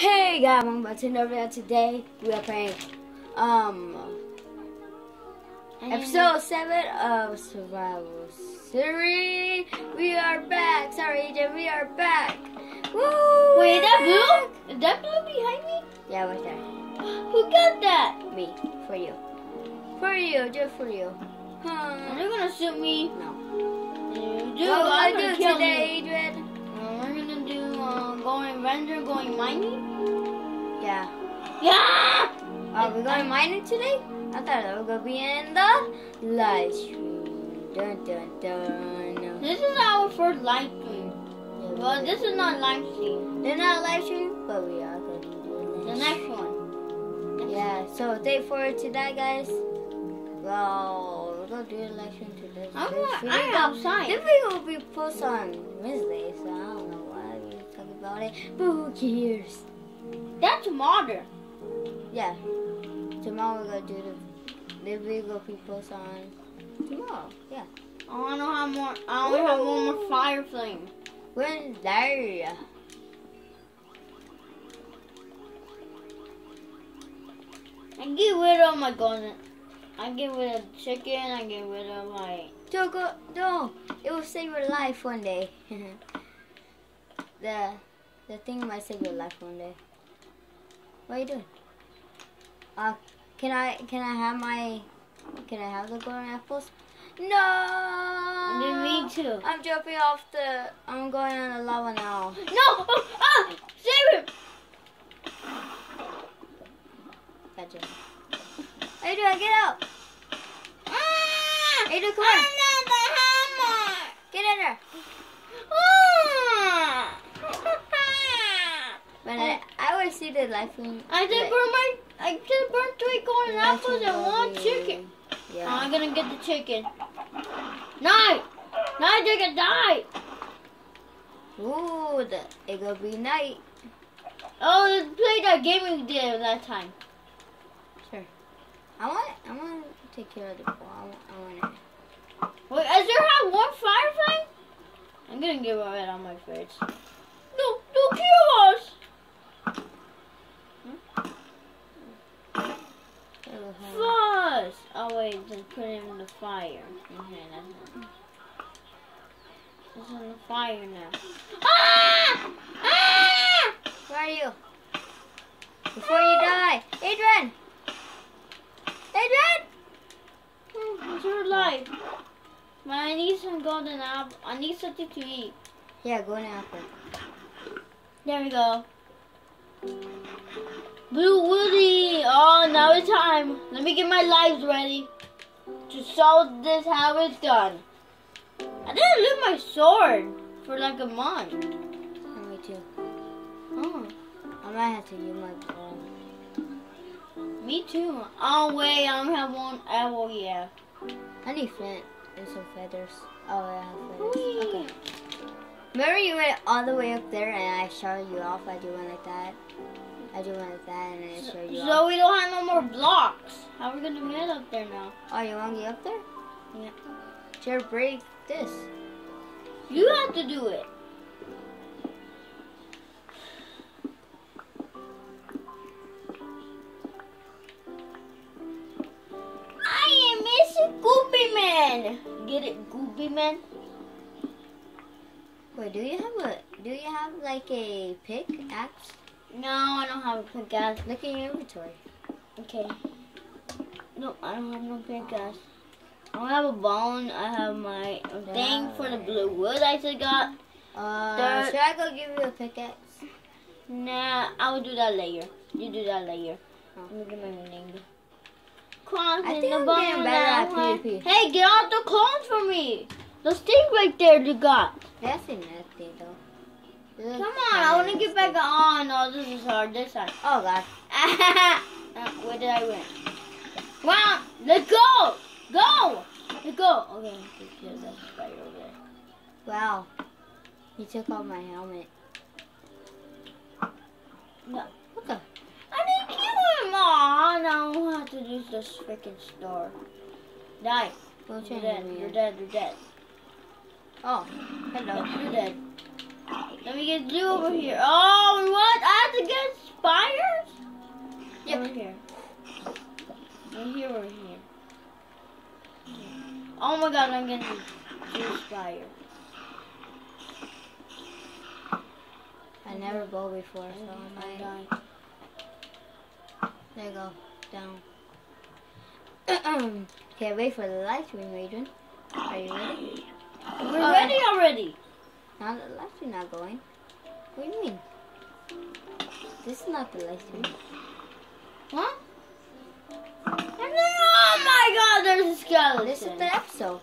Hey guys, I'm about to know that today we are playing um episode seven of Survival Series. We are back. Sorry, AJ, we are back. Woo! Wait, that blue? Is that blue behind me? Yeah, right there. Who got that? Me for you. For you, just for you. Huh? Are they gonna shoot me? No. Dude, what will I gonna do today, render, going mining. Yeah. Yeah! Are we going mining today? I thought we were gonna be in the live stream. Dun dun dun. This is our first live stream. Well, this is not live stream. They're not live stream, but we are going to do The next one. Yeah, so stay forward to that, guys. Well, we're gonna do a live stream today. I'm, I'm outside. This video will be posted on Wednesday, so I don't know why we talk about it. But who cares? That's modern. Yeah. Tomorrow we're gonna do the will be posted tomorrow. Yeah. Oh, I wanna have more. I only have one more fire flame. When there. I get rid of my gun. I get rid of chicken. I get rid of my. Don't go. No, it will save your life one day. the the thing might save your life one day. What are you doing? Uh, can I can I have my can I have the golden apples? No. Me too. I'm jumping off the. I'm going on the lava now. No! Ah! Save him! Gotcha. Adrian, get out! Ah! Adrian, come on! Another hammer! Get in there! Ah! But I, I always see the life in. I just burned my. I just burned three golden apples and one chicken. Yeah. Oh, I'm gonna get the chicken. Night! Night, chicken, die! Ooh, the, it gonna be night. Oh, let's play that game we did last time. I want, I want to take care of the ball. I want, I want it. Wait, is there have one fire flame? I'm gonna give rid on my fridge. No, don't kill us! It'll have- Fuzz! Oh wait, just put it in the fire. Okay, that's it. It's in the fire now. Ah! Ah! Where are you? Before you die, Adrian. Adrian. It's your life. But I need some golden apple. I need something to eat. Yeah, golden apple. There we go. Blue Woody! Oh, now it's time. Let me get my lives ready to show this how it's done. I didn't lose my sword for like a month. Me too. Oh, I might have to use my ball. me too. Oh wait, I don't have one apple yeah. I need flint and some feathers. Oh, I have feathers. Whee! Okay. Remember you went all the way up there and I shot you off. I do one like that. I do like that and I show you So off. we don't have no more blocks. How are we gonna get up there now? Oh, you want to get up there? Yeah. Sure, break this. You have to do it. I am Mr. Goopy Man. Get it, Goopy Man? Wait, do you have a? Do you have like a pickaxe? No, I don't have a pickaxe. Look in your inventory. Okay. No, I don't have no pickaxe. I don't have a bone. I have my thing for the blue wood I just got. Uh, Dirt. should I go give you a pickaxe? Nah, I will do that later. You do that later. Oh. Let me get my name. Clones I in think the I'm bottom getting of better at. PvP. Hey, get out the clones for me. Those things right there you got. That's a nothing though. Come on, I want to get back on. Oh, no, this is hard. This side. Oh god. Uh, where did I win? Wow, let's go. Go. Let's go. Okay, get that spider over there. Wow. He took off my helmet. No. What the? I didn't kill him. Aw, now I have to use this freaking star. Die. Go You're dead. You're dead. You're dead. Oh, hello. You're dead. Let me get you over here. Oh, what? I have to get spires? Yep. Over here. Right here or here? Oh my god, I'm getting two spires. I never bowled before, so I god. There you go. Down. okay, wait for the live stream, Adrian. Are you ready? We're Oh. ready already. Now the live stream not going. What do you mean? This is not the live stream. Huh? And then, oh my god, there's a skeleton. This is the episode.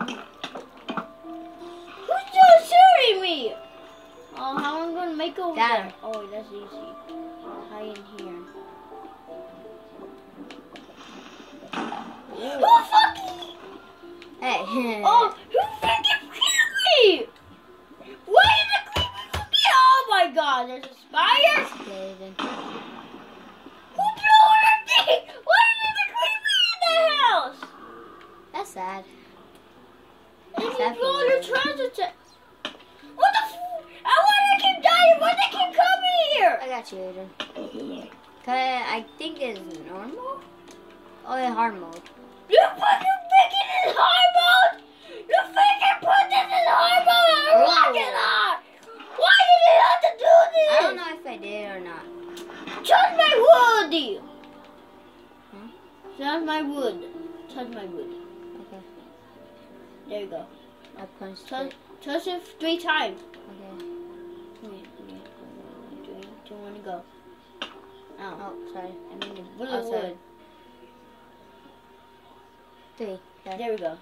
Who's just shooting me? Oh, how am I gonna make over Got there? him. Oh, that's easy. Hide in here. Oh fuck! Hey. Oh, then. Who threw everything? Why is the creepy in the house? That's sad. And you throw your treasure chest. What the? F- I want to keep dying. Why they keep coming here? I got you, Adrian. Cause I think it's normal. Oh, yeah, hard mode. You fucking Punched Touch, it. touch it three times. Okay. Wait, wait, wait, three, two, one, go. Ow. Oh, sorry. I mean the Oh, wood. Three. Okay. There we go.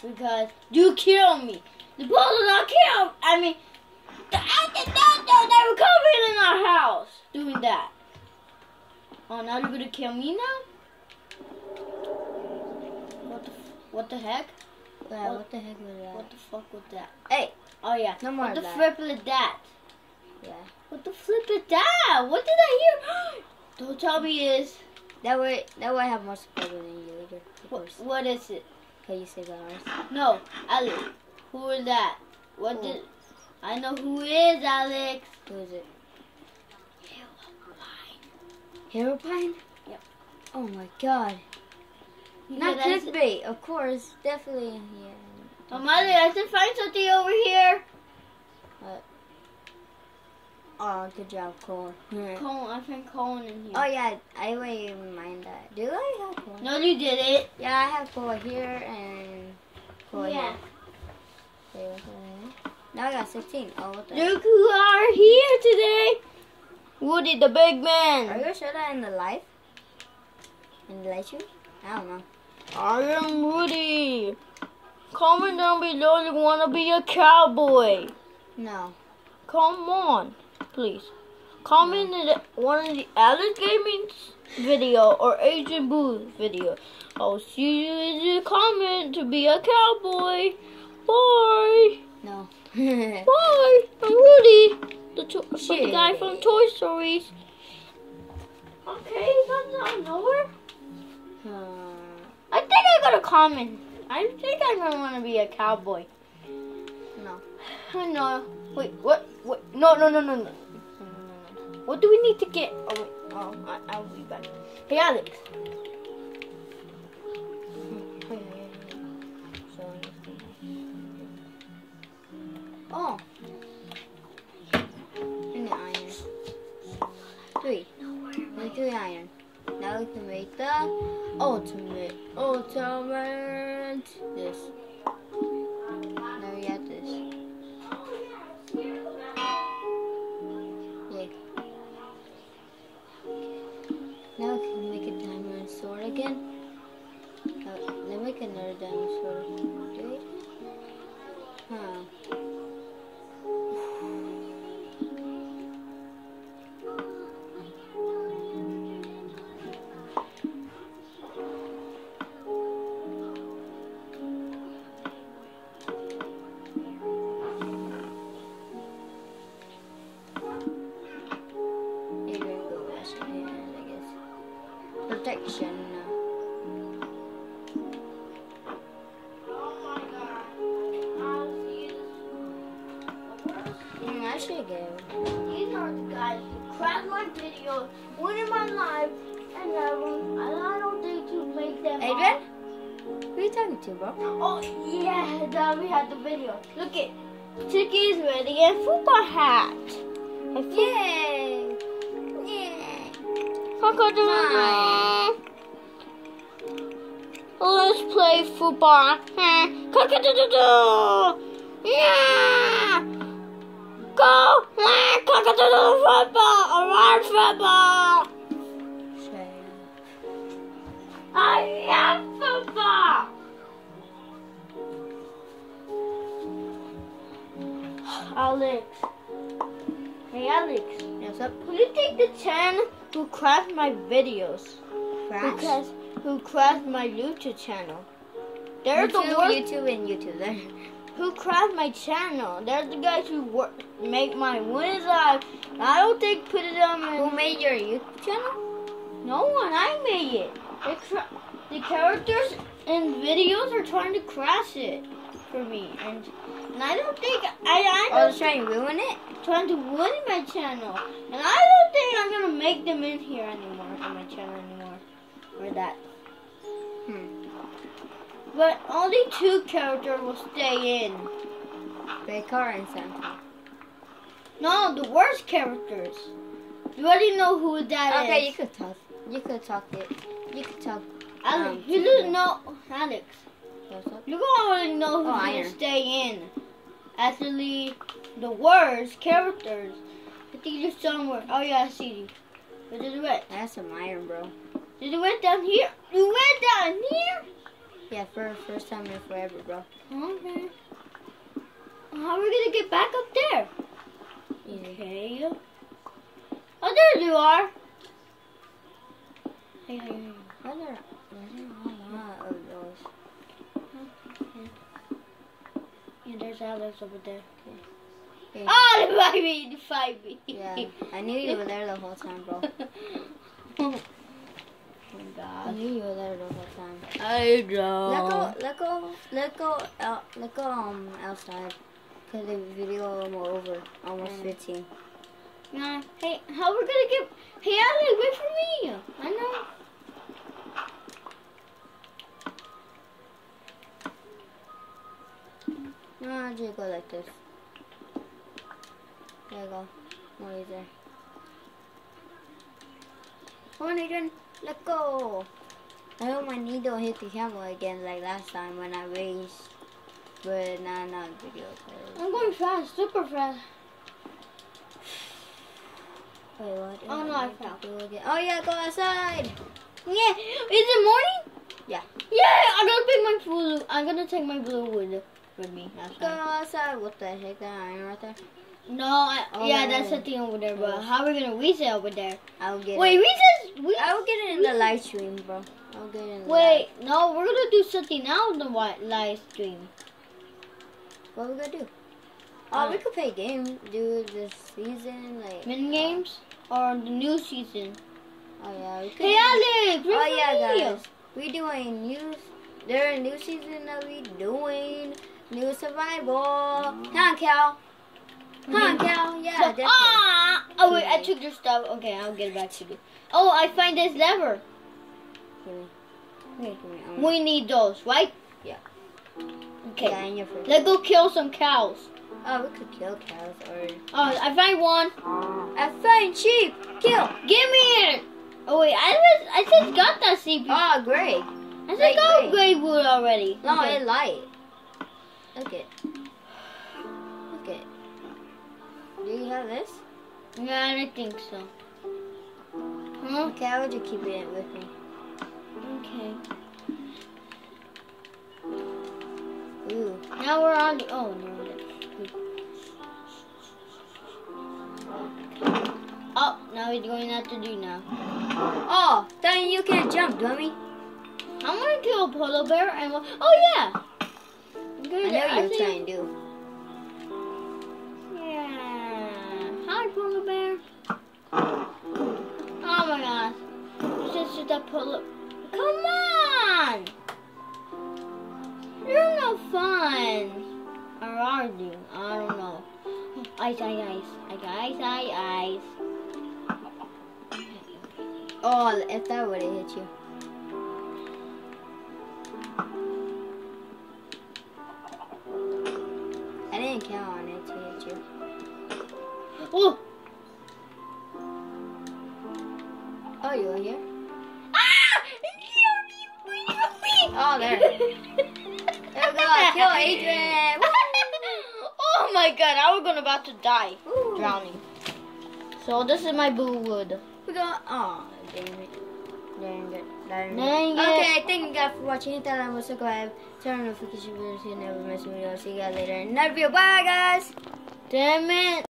Because you killed me. The bullet not kill. I mean, the, did not know they were coming in our house doing that. Oh, now you're gonna kill me now? What the, f- what the heck? Yeah, what the heck was that? What the fuck was that? Hey! Oh yeah. No more What the that. flip is that? Yeah. What the flip is that? What did I hear? Don't tell me is That way, that way I have more subscribers than you. Of what, course. what is it? Can you say that ours. No, Alex. Who is that? What did? Oh. I know who is Alex. Who is it? Herobrine? Yep. Oh my god. Not I said- clickbait, of course. Definitely. in here. Oh, Mother, I should find something over here. Oh, good job, Cole. Cone, I found cone in here. Oh yeah, I wouldn't mind that. Do I have coal? No, you did it. Yeah, I have coal here and coal Yeah. here. Wait? Now I got 16. Oh, what the? Look who are here today. Woody the big man. Are you gonna show that in the live? In the live stream? I don't know. I am Woody. Comment down below if you want to be a cowboy. No. Come on, please. Comment in one of the Alex Gaming's video or Adrian Boo's video. I'll see you in the comment to be a cowboy. Bye. No. Bye. I'm Woody, the, to- the guy from Toy Stories. Okay, that's out of nowhere. I think I got a comment. I think I'm gonna want to be a cowboy. no. I know. Wait, what? What? No, no, no, no, no. no, no, no, no. What do we need to get? Oh, wait. Oh, I, I'll be back. Hey, Alex. Oh. And the iron. Three. Make three iron. Now we can make the ultimate. Ultimate. This. Now we got this. Yeah. Now we can make a diamond sword again. Uh, then make another diamond sword. It? Huh. I should get it. These are the guys who crack my videos, in my life, and I don't, and I don't think to make them. Adrian? Who are you talking to, bro? Oh yeah, that we had the video. Look it, Chicky is ready and football hat. Fo- Yay! Yay! Cock-a-doodle-doo. Let's play football. Cock-a-doodle-doo. Yeah! Go! eh, Cock-a-doodle football! Around football! I love football! Alex. Hey Alex, What's up? will you take the 10 who crashed my videos? Who crashed, who crashed my YouTube channel? They're the YouTube, worst. YouTube, and YouTube. Who crashed my channel? They're the guys who work, make my live. I don't think put it on my. Who made your YouTube channel? No one, I made it. The, the characters and videos are trying to crash it for me, and, and I don't think I I Oh, don't they're trying to ruin it? trying to ruin my channel, and I don't think I'm gonna make them in here anymore on my channel anymore, or that. Hmm. But only two characters will stay in. Bekar and Santa. No, the worst characters. You already know who that is. Okay, you could talk. You could talk it. You could talk. Alex, um, you don't know Alex. You already know who's Oh, gonna Iron. stay in. Actually, the worst characters. I think you're somewhere. Oh yeah, I see you. Where did it went? That's some iron, bro. Did it went down here? You went down here? Yeah, for first time in forever, bro. Okay. How are we gonna get back up there? Easy. Okay. Oh, there you are. Hey, hey, hey. Why there? Lot of those. Yeah, there's Alex over there. Okay. Oh, they fight me! They fight me! Yeah, I knew you were there the whole time, bro. my I god. knew you were there the whole time. I Let go, let go, let go, out, let go um outside. Cause the video almost over, almost Mm. 15. Yeah. Hey, how we gonna get? Hey, Alex, wait for me. I know. No, I'll just go like this. There you go. More easier. Come on, Adrian. Let go. I hope my knee don't hit the camera again like last time when I raised. But nah, not video. I'm going fast, super fast. Wait, what? Oh, no, I fell. Oh yeah, go outside. Yeah. Is it morning? Yeah. Yeah. I'm gonna take my blue. I'm gonna take my blue with with me. Go outside. What the heck? That iron right there. No. I, Oh, yeah, that's the thing over there. But how are we gonna reach it over there? I'll get Wait, it. recess. We. I live stream, bro. I'll get in Wait, no, we're gonna do something else in the live stream. live- What we gonna do? Oh, we could play games. Do this season, like. Mini games or the new season. Oh yeah, we could. Hey, Alex. Oh yeah, video? guys. We doing new. There a new season that we doing. New survival. Come on, Cal. Come on, Cal. Yeah, So- definitely. ah! Oh wait, I took your stuff. Okay, I'll get it back to you. Oh, I find this lever. Give me. Okay. Give me. um, We need those, right? Yeah. Okay. Yeah, in your fridge. Let's go kill some cows. Oh, we could kill cows or. Oh, I find one. I find sheep. Kill. Give me it. Oh wait, I was, I just got that CP. Oh, great. I just like got gray. gray wood already. No, Okay. it's light. Look it. Look it. Do you have this? Yeah, I don't think so. Huh? Okay, I would just keep it with me. Okay. Ooh. Now we're on the. Oh no. Oh, now he's going out to do now. Oh, then you can't jump, dummy. I'm gonna kill a polar bear and. we'll- Oh yeah. I know you were think- trying to do. Yeah. Hi, polar bear. Oh my gosh. This is the polar. Come on. You're no fun. Or are you? I don't know. Ice, ice, ice. Ice, ice, ice. Oh, if that would have hit you. I didn't count on it to hit you. Oh! Oh, you were here? Oh, there. There we go. Kill Adrian. oh my god, I was gonna about to die. Ooh. Drowning. So this is my boo wood. We got. Oh, dang it. Dang it. Dang it. Okay, thank you guys for watching. Hit that like button, subscribe, turn on notification bells so you never miss a video. See you guys later in another video. Bye, guys. Damn it.